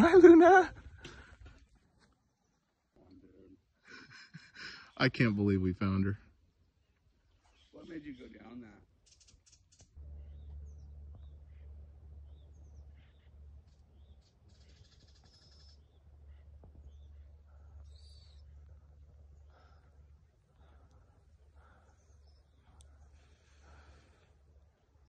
Hi, Luna. I can't believe we found her. What made you go down that?